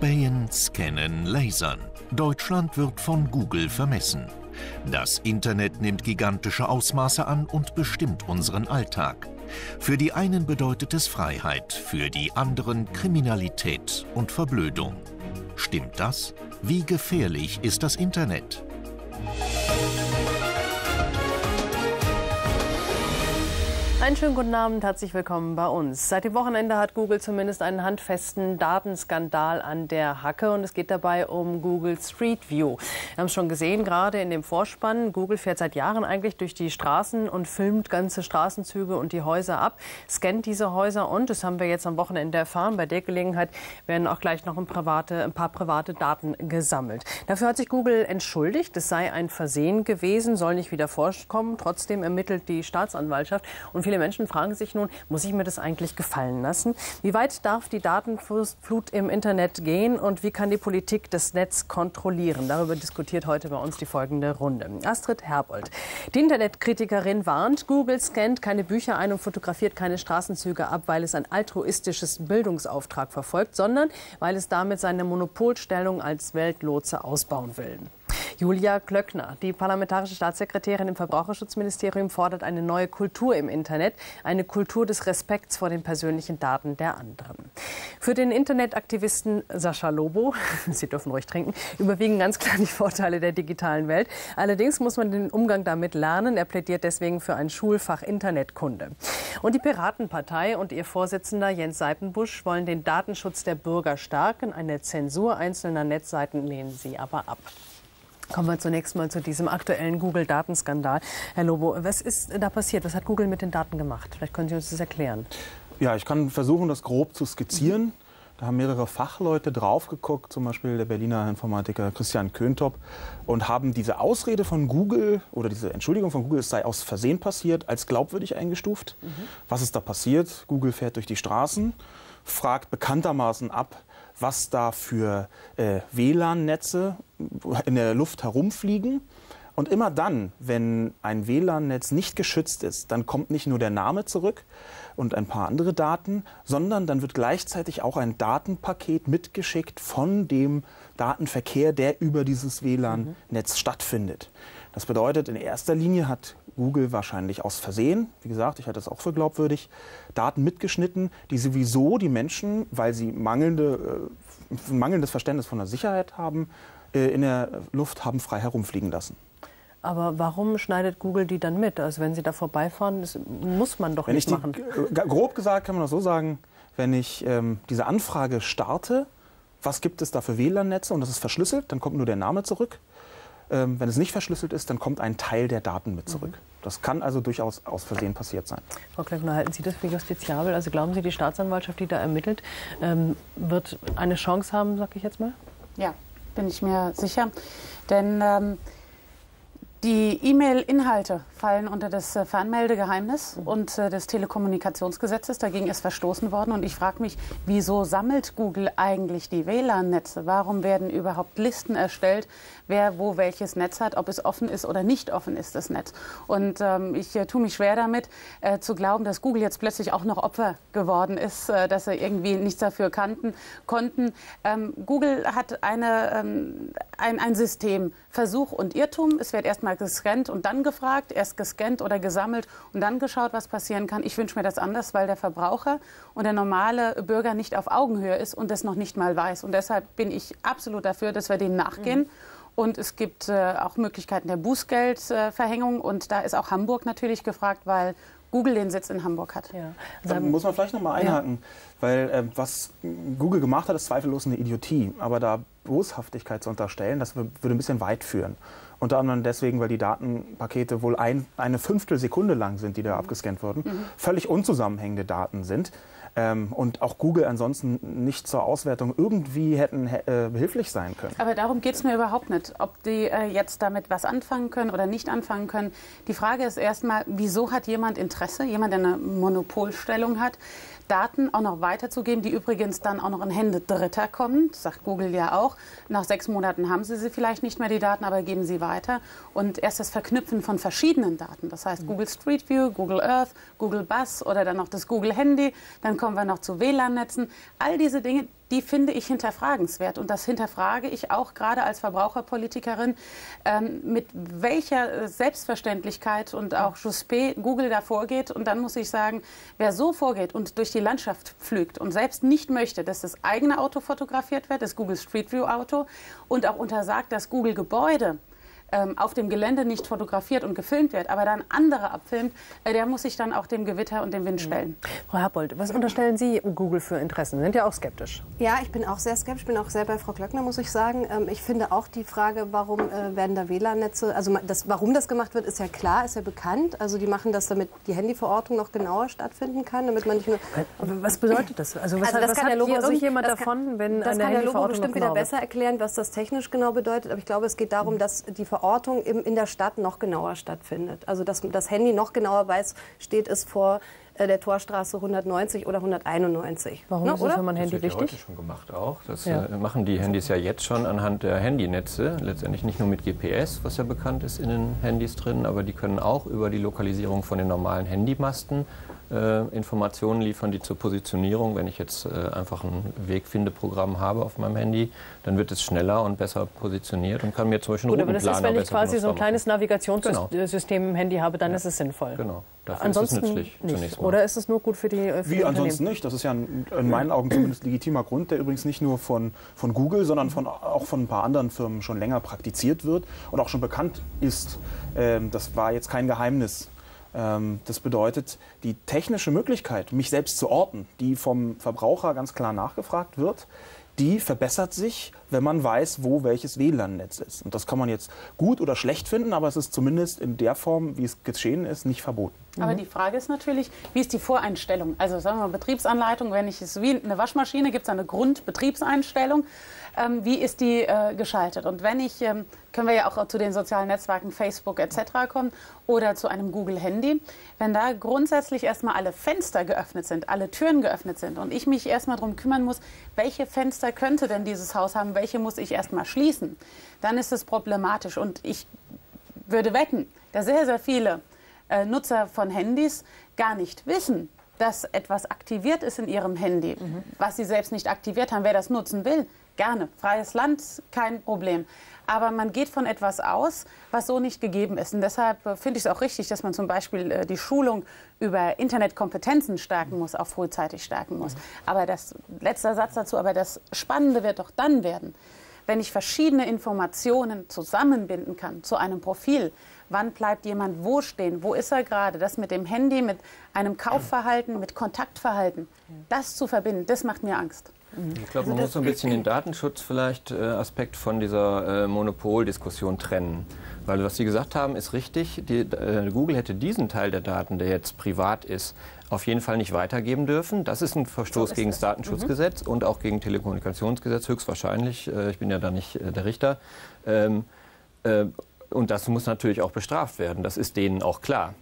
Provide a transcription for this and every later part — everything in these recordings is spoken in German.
Spähen, Scannen, Lasern. Deutschland wird von Google vermessen. Das Internet nimmt gigantische Ausmaße an und bestimmt unseren Alltag. Für die einen bedeutet es Freiheit, für die anderen Kriminalität und Verblödung. Stimmt das? Wie gefährlich ist das Internet? Einen schönen guten Abend, herzlich willkommen bei uns. Seit dem Wochenende hat Google zumindest einen handfesten Datenskandal an der Hacke und es geht dabei um Google Street View. Wir haben es schon gesehen, gerade in dem Vorspann. Google fährt seit Jahren eigentlich durch die Straßen und filmt ganze Straßenzüge und die Häuser ab, scannt diese Häuser und, das haben wir jetzt am Wochenende erfahren, bei der Gelegenheit werden auch gleich noch ein, private, ein paar private Daten gesammelt. Dafür hat sich Google entschuldigt, es sei ein Versehen gewesen, soll nicht wieder vorkommen. Trotzdem ermittelt die Staatsanwaltschaft und Viele Menschen fragen sich nun, muss ich mir das eigentlich gefallen lassen? Wie weit darf die Datenflut im Internet gehen und wie kann die Politik das Netz kontrollieren? Darüber diskutiert heute bei uns die folgende Runde. Astrid Herbold. Die Internetkritikerin warnt, Google scannt keine Bücher ein und fotografiert keine Straßenzüge ab, weil es ein altruistisches Bildungsauftrag verfolgt, sondern weil es damit seine Monopolstellung als Weltlotse ausbauen will. Julia Klöckner, die parlamentarische Staatssekretärin im Verbraucherschutzministerium, fordert eine neue Kultur im Internet, eine Kultur des Respekts vor den persönlichen Daten der anderen. Für den Internetaktivisten Sascha Lobo, Sie dürfen ruhig trinken, überwiegen ganz klar die Vorteile der digitalen Welt. Allerdings muss man den Umgang damit lernen. Er plädiert deswegen für ein Schulfach Internetkunde. Und die Piratenpartei und ihr Vorsitzender Jens Seipenbusch wollen den Datenschutz der Bürger stärken. Eine Zensur einzelner Netzseiten lehnen sie aber ab. Kommen wir zunächst mal zu diesem aktuellen Google-Datenskandal. Herr Lobo, was ist da passiert? Was hat Google mit den Daten gemacht? Vielleicht können Sie uns das erklären. Ja, ich kann versuchen, das grob zu skizzieren. Da haben mehrere Fachleute drauf geguckt, zum Beispiel der Berliner Informatiker Christian Köntop, und haben diese Ausrede von Google oder diese Entschuldigung von Google, es sei aus Versehen passiert, als glaubwürdig eingestuft. Mhm. Was ist da passiert? Google fährt durch die Straßen, fragt bekanntermaßen ab, was da für äh, WLAN-Netze in der Luft herumfliegen. Und immer dann, wenn ein WLAN-Netz nicht geschützt ist, dann kommt nicht nur der Name zurück und ein paar andere Daten, sondern dann wird gleichzeitig auch ein Datenpaket mitgeschickt von dem Datenverkehr, der über dieses WLAN-Netz mhm. stattfindet. Das bedeutet, in erster Linie hat Google wahrscheinlich aus Versehen, wie gesagt, ich halte das auch für glaubwürdig, Daten mitgeschnitten, die sowieso die Menschen, weil sie mangelnde, äh, mangelndes Verständnis von der Sicherheit haben, äh, in der Luft haben frei herumfliegen lassen. Aber warum schneidet Google die dann mit? Also wenn sie da vorbeifahren, das muss man doch wenn nicht die, machen. Grob gesagt kann man das so sagen, wenn ich ähm, diese Anfrage starte, was gibt es da für WLAN-Netze und das ist verschlüsselt, dann kommt nur der Name zurück. Ähm, wenn es nicht verschlüsselt ist, dann kommt ein Teil der Daten mit zurück. Mhm. Das kann also durchaus aus Versehen passiert sein. Frau Klöckner, halten Sie das für justiziabel? Also glauben Sie, die Staatsanwaltschaft, die da ermittelt, ähm, wird eine Chance haben, sag ich jetzt mal? Ja, bin ich mir sicher. Denn ähm, die E-Mail-Inhalte fallen unter das äh, Fernmeldegeheimnis mhm. und äh, des Telekommunikationsgesetzes. Dagegen ist verstoßen worden. Und ich frage mich, wieso sammelt Google eigentlich die WLAN-Netze? Warum werden überhaupt Listen erstellt, wer wo welches Netz hat, ob es offen ist oder nicht offen ist, das Netz? Und ähm, ich äh, tue mich schwer damit, äh, zu glauben, dass Google jetzt plötzlich auch noch Opfer geworden ist, äh, dass sie irgendwie nichts dafür kannten, konnten. Ähm, Google hat eine, ähm, ein, ein System, Versuch und Irrtum. Es wird erstmal gescannt und dann gefragt. Erst erst gescannt oder gesammelt und dann geschaut, was passieren kann. Ich wünsche mir das anders, weil der Verbraucher und der normale Bürger nicht auf Augenhöhe ist und das noch nicht mal weiß. Und deshalb bin ich absolut dafür, dass wir dem nachgehen. Mhm. Und es gibt äh, auch Möglichkeiten der Bußgeldverhängung. Äh, und da ist auch Hamburg natürlich gefragt, weil Google den Sitz in Hamburg hat. Ja. Da muss man vielleicht noch mal einhaken, ja. weil äh, was Google gemacht hat, ist zweifellos eine Idiotie. Aber da Boshaftigkeit zu unterstellen, das würde ein bisschen weit führen. Unter anderem deswegen, weil die Datenpakete wohl ein, eine Fünftelsekunde lang sind, die da mhm. abgescannt wurden. Mhm. Völlig unzusammenhängende Daten sind. Ähm, und auch Google ansonsten nicht zur Auswertung irgendwie hätten äh, behilflich sein können. Aber darum geht es mir überhaupt nicht, ob die äh, jetzt damit was anfangen können oder nicht anfangen können. Die Frage ist erstmal, wieso hat jemand Interesse, jemand, der eine Monopolstellung hat, Daten auch noch weiterzugeben, die übrigens dann auch noch in Hände Dritter kommen. Sagt Google ja auch. Nach sechs Monaten haben sie sie vielleicht nicht mehr, die Daten, aber geben sie weiter. Und erst das Verknüpfen von verschiedenen Daten, das heißt Google Street View, Google Earth, Google Bus oder dann noch das Google Handy, dann kommen wir noch zu WLAN-Netzen. All diese Dinge, die finde ich hinterfragenswert. Und das hinterfrage ich auch gerade als Verbraucherpolitikerin, ähm, mit welcher Selbstverständlichkeit und auch Juspé Google da vorgeht. Und dann muss ich sagen, wer so vorgeht und durch die Landschaft pflügt und selbst nicht möchte, dass das eigene Auto fotografiert wird, das Google Street View Auto, und auch untersagt, dass Google Gebäude ähm, auf dem Gelände nicht fotografiert und gefilmt wird, aber dann andere abfilmt, äh, der muss sich dann auch dem Gewitter und dem Wind stellen. Frau Herbold, was unterstellen Sie Google für Interessen? Sie sind ja auch skeptisch. Ja, ich bin auch sehr skeptisch. Ich bin auch sehr bei Frau Glöckner, muss ich sagen. Ähm, ich finde auch die Frage, warum äh, werden da WLAN-Netze, also das, warum das gemacht wird, ist ja klar, ist ja bekannt. Also die machen das, damit die Handyverortung noch genauer stattfinden kann, damit man nicht nur... Aber was bedeutet das? Also was, also das was kann hat der Logo sich jemand davon, wenn das eine kann der Logo bestimmt wieder besser erklären, was das technisch genau bedeutet. Aber ich glaube, es geht darum, dass die Verortung im, in der Stadt noch genauer stattfindet. Also dass das Handy noch genauer weiß, steht es vor äh, der Torstraße 190 oder 191. Warum ne, ist das für mein Handy das wird wichtig? Ja heute schon gemacht auch. Das ja. äh, machen die Handys ja jetzt schon anhand der Handynetze. Letztendlich nicht nur mit GPS, was ja bekannt ist in den Handys drin, aber die können auch über die Lokalisierung von den normalen Handymasten äh, Informationen liefern, die zur Positionierung, wenn ich jetzt äh, einfach ein Wegfindeprogramm habe auf meinem Handy, dann wird es schneller und besser positioniert und kann mir zum Beispiel einen Gut, aber das ist, wenn ich quasi so ein kleines Navigationssystem genau. im Handy habe, dann ja. ist es sinnvoll. Genau. Dafür ansonsten ist es nützlich nicht. zunächst mal. Oder ist es nur gut für die äh, für Wie die ansonsten nicht? Das ist ja ein, in meinen Augen zumindest legitimer Grund, der übrigens nicht nur von, von Google, sondern von, auch von ein paar anderen Firmen schon länger praktiziert wird und auch schon bekannt ist. Ähm, das war jetzt kein Geheimnis das bedeutet, die technische Möglichkeit, mich selbst zu orten, die vom Verbraucher ganz klar nachgefragt wird, die verbessert sich, wenn man weiß, wo welches WLAN-Netz ist. Und das kann man jetzt gut oder schlecht finden, aber es ist zumindest in der Form, wie es geschehen ist, nicht verboten. Aber mhm. die Frage ist natürlich, wie ist die Voreinstellung? Also sagen wir mal Betriebsanleitung, wenn ich es wie eine Waschmaschine, gibt es eine Grundbetriebseinstellung ähm, wie ist die äh, geschaltet. Und wenn ich, ähm, können wir ja auch zu den sozialen Netzwerken Facebook etc. kommen oder zu einem Google-Handy, wenn da grundsätzlich erstmal alle Fenster geöffnet sind, alle Türen geöffnet sind und ich mich erstmal darum kümmern muss, welche Fenster könnte denn dieses Haus haben, welche muss ich erstmal schließen, dann ist es problematisch. Und ich würde wetten, dass sehr, sehr viele äh, Nutzer von Handys gar nicht wissen, dass etwas aktiviert ist in ihrem Handy, mhm. was sie selbst nicht aktiviert haben. Wer das nutzen will, Gerne. Freies Land, kein Problem. Aber man geht von etwas aus, was so nicht gegeben ist. Und deshalb äh, finde ich es auch richtig, dass man zum Beispiel äh, die Schulung über Internetkompetenzen stärken muss, auch frühzeitig stärken muss. Aber das letzter Satz dazu, aber das Spannende wird doch dann werden, wenn ich verschiedene Informationen zusammenbinden kann zu einem Profil. Wann bleibt jemand wo stehen? Wo ist er gerade? Das mit dem Handy, mit einem Kaufverhalten, mit Kontaktverhalten, das zu verbinden, das macht mir Angst. Ich glaube, man also muss so ein bisschen den Datenschutz vielleicht äh, Aspekt von dieser äh, Monopoldiskussion trennen. Weil was Sie gesagt haben, ist richtig. Die, äh, Google hätte diesen Teil der Daten, der jetzt privat ist, auf jeden Fall nicht weitergeben dürfen. Das ist ein Verstoß so ist gegen das Datenschutzgesetz mhm. und auch gegen Telekommunikationsgesetz, höchstwahrscheinlich. Äh, ich bin ja da nicht äh, der Richter. Ähm, äh, und das muss natürlich auch bestraft werden. Das ist denen auch klar.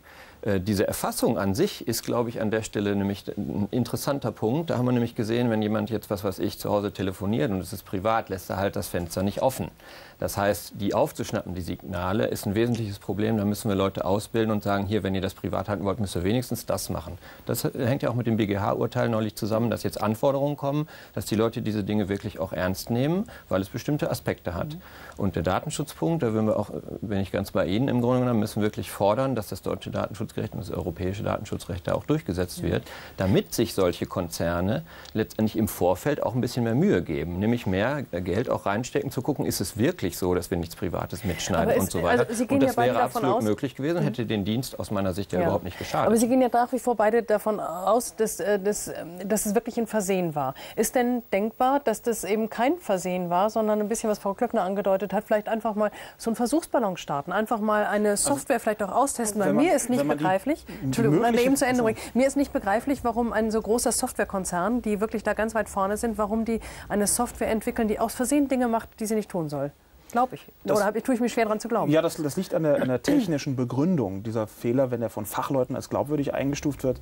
Äh, diese Erfassung an sich ist, glaube ich, an der Stelle nämlich ein interessanter Punkt. Da haben wir nämlich gesehen, wenn jemand jetzt, was weiß ich, zu Hause telefoniert und es ist privat, lässt er halt das Fenster nicht offen. Das heißt, die aufzuschnappen, die Signale, ist ein wesentliches Problem. Da müssen wir Leute ausbilden und sagen, hier, wenn ihr das privat halten wollt, müsst ihr wenigstens das machen. Das hängt ja auch mit dem BGH-Urteil neulich zusammen, dass jetzt Anforderungen kommen, dass die Leute diese Dinge wirklich auch ernst nehmen, weil es bestimmte Aspekte hat. Mhm. Und der Datenschutzpunkt, da würden wir auch, bin ich ganz bei Ihnen im Grunde genommen, müssen wirklich fordern, dass das deutsche Datenschutzrecht und das europäische Datenschutzrecht da auch durchgesetzt wird, damit sich solche Konzerne letztendlich im Vorfeld auch ein bisschen mehr Mühe geben, nämlich mehr Geld auch reinstecken, zu gucken, ist es wirklich wirklich so, dass wir nichts Privates mitschneiden es, und so weiter. Also und das ja wäre absolut aus, möglich gewesen, hätte den Dienst aus meiner Sicht ja, ja, überhaupt nicht geschadet. Aber Sie gehen ja nach wie vor beide davon aus, dass, äh, dass, ähm, dass es wirklich ein Versehen war. Ist denn denkbar, dass das eben kein Versehen war, sondern ein bisschen, was Frau Klöckner angedeutet hat, vielleicht einfach mal so einen Versuchsballon starten, einfach mal eine also Software also, vielleicht auch austesten, weil man, mir ist nicht begreiflich, Entschuldigung, zu Ende bringen. Mir ist nicht begreiflich, warum ein so großer Softwarekonzern, die wirklich da ganz weit vorne sind, warum die eine Software entwickeln, die aus Versehen Dinge macht, die sie nicht tun soll. Glaube ich. Das, Oder tue ich mir schwer daran zu glauben? Ja, das, das liegt an der, an der, technischen Begründung dieser Fehler, wenn er von Fachleuten als glaubwürdig eingestuft wird.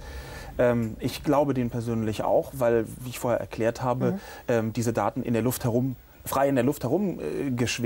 Ähm, ich glaube den persönlich auch, weil, wie ich vorher erklärt habe, mhm. ähm, diese Daten in der Luft herum frei in der Luft herumgeschwebt